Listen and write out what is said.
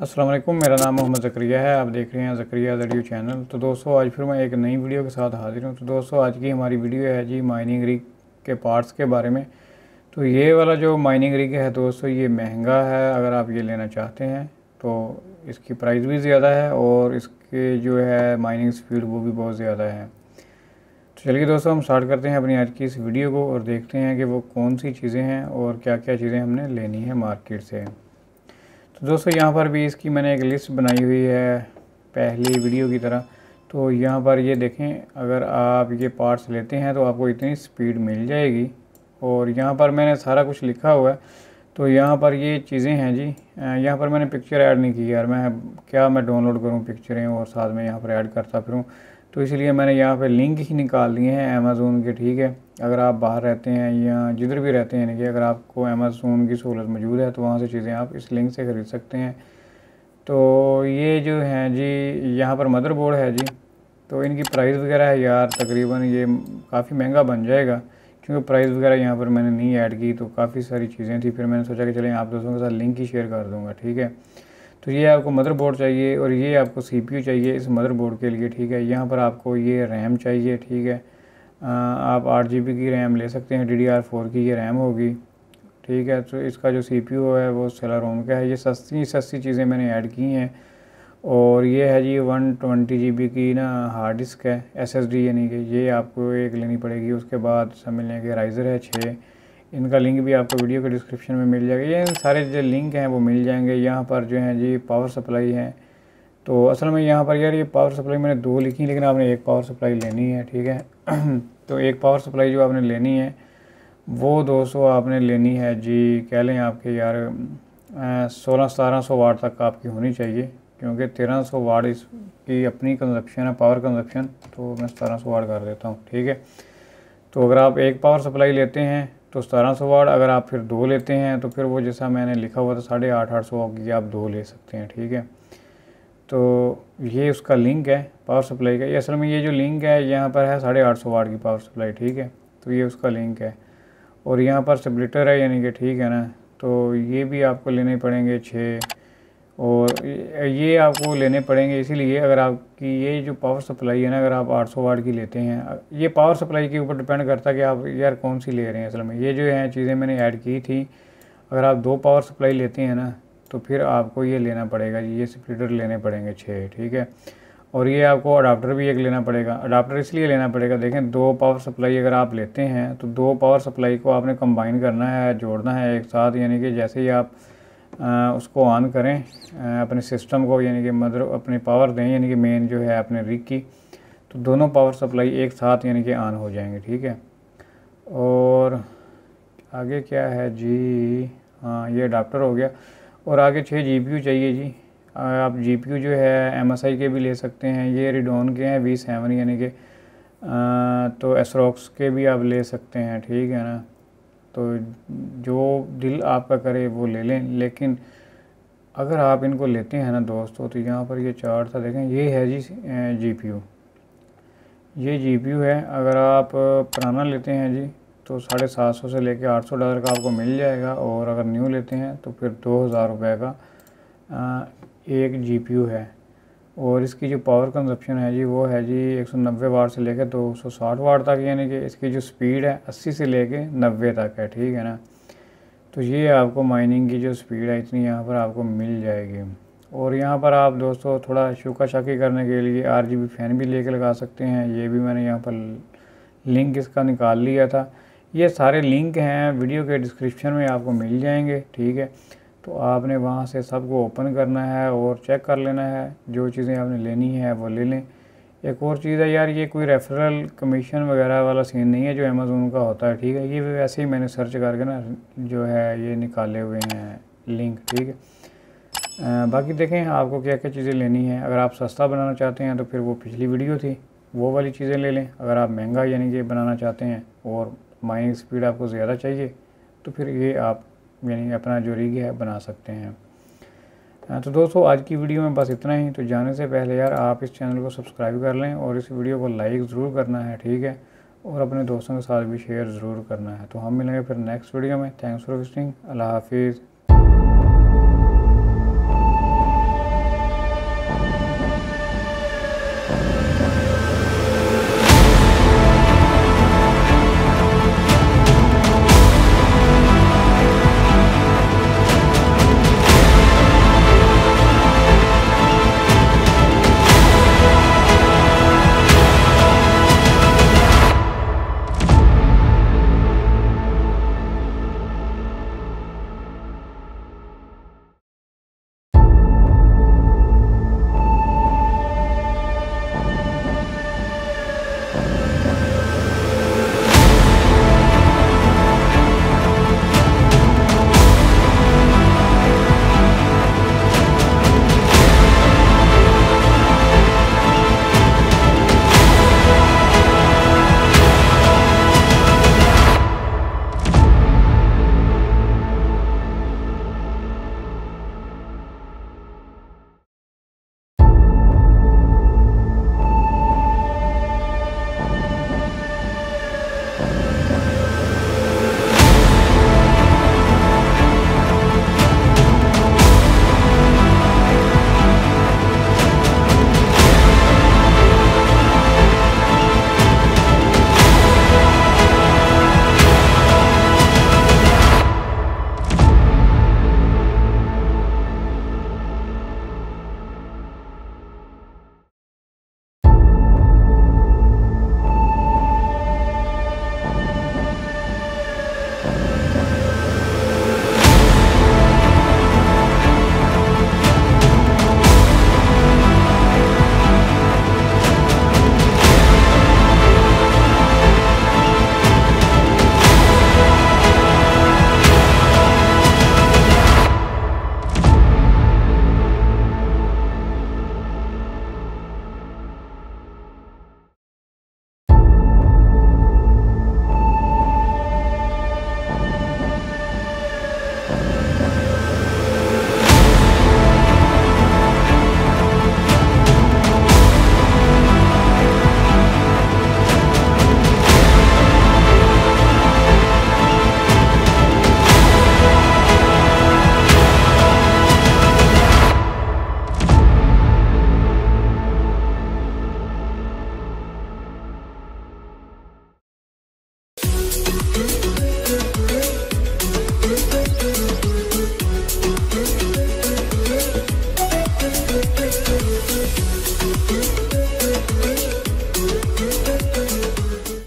वालेकुम मेरा नाम मोहम्मद ज़क्रिया है, आप देख रहे हैं ज़क्रिया वीडियो चैनल। तो दोस्तों, आज फिर मैं एक नई वीडियो के साथ हाजिर हूँ। तो दोस्तों, आज की हमारी वीडियो है जी माइनिंग रिग के पार्ट्स के बारे में। तो ये वाला जो माइनिंग रिग है दोस्तों, ये महँगा है, अगर आप ये लेना चाहते हैं तो इसकी प्राइस भी ज़्यादा है और इसके जो है माइनिंग स्पीड वो भी बहुत ज़्यादा है। तो चलिए दोस्तों, हम स्टार्ट करते हैं अपनी आज की इस वीडियो को और देखते हैं कि वो कौन सी चीज़ें हैं और क्या क्या चीज़ें हमने लेनी है मार्केट से। तो दोस्तों, यहाँ पर भी इसकी मैंने एक लिस्ट बनाई हुई है पहली वीडियो की तरह। तो यहाँ पर ये देखें, अगर आप ये पार्ट्स लेते हैं तो आपको इतनी स्पीड मिल जाएगी। और यहाँ पर मैंने सारा कुछ लिखा हुआ है। तो यहाँ पर ये चीज़ें हैं जी। यहाँ पर मैंने पिक्चर ऐड नहीं की यार। मैं, क्या मैं डाउनलोड करूँ पिक्चरें और साथ में यहाँ पर ऐड करता फिरूँ? तो इसलिए मैंने यहाँ पे लिंक ही निकाल दिए हैं अमेज़ोन के, ठीक है? अगर आप बाहर रहते हैं या जिधर भी रहते हैं, यानी कि अगर आपको अमेज़ोन की सहूलत मौजूद है तो वहाँ से चीज़ें आप इस लिंक से ख़रीद सकते हैं। तो ये जो हैं जी, यहाँ पर मदरबोर्ड है जी तो इनकी प्राइस वगैरह है यार, तकरीबन ये काफ़ी महँगा बन जाएगा, क्योंकि प्राइस वगैरह यहाँ पर मैंने नहीं ऐड की तो काफ़ी सारी चीज़ें थी। फिर मैंने सोचा कि चलें आप दोस्तों के साथ लिंक ही शेयर कर दूँगा, ठीक है? तो ये आपको मदरबोर्ड चाहिए और ये आपको सीपीयू चाहिए इस मदरबोर्ड के लिए, ठीक है? यहाँ पर आपको ये रैम चाहिए, ठीक है? आप आठ जी की रैम ले सकते हैं डी की ये रैम होगी, ठीक है? तो इसका जो सी पी यू है वो सेलारोन का है। ये सस्ती सस्ती चीज़ें मैंने ऐड की हैं और ये है जी वन ट्वेंटी जी की ना हार्ड डिस्क है एस एस डी यानी कि ये आपको एक लेनी पड़ेगी। उसके बाद समझ लें कि राइज़र है छः। इनका लिंक भी आपको वीडियो के डिस्क्रिप्शन में मिल जाएगा। ये सारे जो लिंक हैं वो मिल जाएँगे। यहाँ पर जो है जी पावर सप्लाई है। तो असल में यहाँ पर यार ये पावर सप्लाई मैंने दो लिखी लेकिन आपने एक पावर सप्लाई लेनी है, ठीक है? तो एक पावर सप्लाई जो आपने लेनी है, वो दो सौ आपने लेनी है जी, कह लें आपके यार सोलह सतारह सौ वाट तक आपकी होनी चाहिए, क्योंकि तेरह सौ वाट इसकी अपनी कंजप्शन है पावर कंजप्शन तो मैं सतारह सौ वाट कर देता हूँ, ठीक है? तो अगर आप एक पावर सप्लाई लेते हैं तो सतारह सौ वाट अगर आप फिर दो लेते हैं तो फिर वो जैसा मैंने लिखा हुआ था, साढ़े आठ आठ सौ की आप दो ले सकते हैं, ठीक है? तो ये उसका लिंक है पावर सप्लाई का। ये असल में ये जो लिंक है, यहाँ पर है साढ़े आठ सौ वाट की पावर सप्लाई ठीक है? तो ये उसका लिंक है। और यहाँ पर स्प्लिटर है, यानी कि ठीक है ना? तो ये भी आपको लेने पड़ेंगे छः और ये आपको लेने पड़ेंगे, इसीलिए अगर आपकी ये जो पावर सप्लाई है ना, अगर आप 800 वाट की लेते हैं, ये पावर सप्लाई के ऊपर डिपेंड करता है कि आप यार कौन सी ले रहे हैं असल में। ये जो है चीज़ें मैंने ऐड की थी, अगर आप दो पावर सप्लाई लेते हैं ना तो फिर आपको ये लेना पड़ेगा ये स्प्लिटर लेने पड़ेंगे छः, ठीक है? और ये आपको अडाप्टर भी एक लेना पड़ेगा। अडाप्टर इसलिए लेना पड़ेगा, देखें, दो पावर सप्लाई अगर आप लेते हैं तो दो पावर सप्लाई को आपने कंबाइन करना है, जोड़ना है एक साथ, यानी कि जैसे ही आप उसको ऑन करें। अपने सिस्टम को, यानी कि मदर अपने पावर दें, यानी कि मेन जो है अपने रिक की। तो दोनों पावर सप्लाई एक साथ, यानी कि ऑन हो जाएँगे, ठीक है? और आगे क्या है? जी हाँ ये अडाप्टर हो गया। और आगे छः जी चाहिए जी। आप जी जो है एम के भी ले सकते हैं। ये रिडोन के हैं वी सेवन यानी कि तो एसरॉक्स के भी आप ले सकते हैं, ठीक है ना? तो जो दिल आपका करे वो ले लें। लेकिन अगर आप इनको लेते हैं ना दोस्तों तो यहाँ पर ये चार्ट था, देखें, ये है जी जीपीयू ये जीपीयू है, अगर आप पुराना लेते हैं जी तो साढ़े सात सौ से लेके आठ सौ डॉलर का आपको मिल जाएगा, और अगर न्यू लेते हैं तो फिर दो हज़ार रुपये का एक जीपीयू है। और इसकी जो पावर कंजप्शन है जी, वो है जी 190 वाट से लेकर 260 वाट तक, यानी कि इसकी जो स्पीड है 80 से लेके 90 तक है, ठीक है ना? तो ये आपको माइनिंग की जो स्पीड है, इतनी यहाँ पर आपको मिल जाएगी। और यहाँ पर आप दोस्तों थोड़ा शुका शाकी करने के लिए आर जी फ़ैन भी लेके लगा सकते हैं। ये भी मैंने यहाँ पर लिंक इसका निकाल लिया था। ये सारे लिंक हैं वीडियो के डिस्क्रिप्शन में आपको मिल जाएँगे, ठीक है? तो आपने वहाँ से सबको ओपन करना है और चेक कर लेना है, जो चीज़ें आपने लेनी है वो ले लें। एक और चीज़ है यार, ये कोई रेफरल कमीशन वगैरह वाला सीन नहीं है जो अमेज़ोन का होता है, ठीक है? ये वैसे ही मैंने सर्च करके ना जो है ये निकाले हुए हैं लिंक ठीक है? बाकी देखें आपको क्या क्या चीज़ें लेनी है। अगर आप सस्ता बनाना चाहते हैं तो फिर वो पिछली वीडियो थी, वो वाली चीज़ें ले लें। अगर आप महँगा यानी कि बनाना चाहते हैं और माइनिंग स्पीड आपको ज़्यादा चाहिए तो फिर ये आप यानी अपना जो रिग है बना सकते हैं। हाँ, तो दोस्तों आज की वीडियो में बस इतना ही। तो जाने से पहले यार आप इस चैनल को सब्सक्राइब कर लें और इस वीडियो को लाइक ज़रूर करना है ठीक है? और अपने दोस्तों के साथ भी शेयर ज़रूर करना है। तो हम मिलेंगे फिर नेक्स्ट वीडियो में। थैंक्स फॉर वॉचिंग अल्लाह हाफिज़।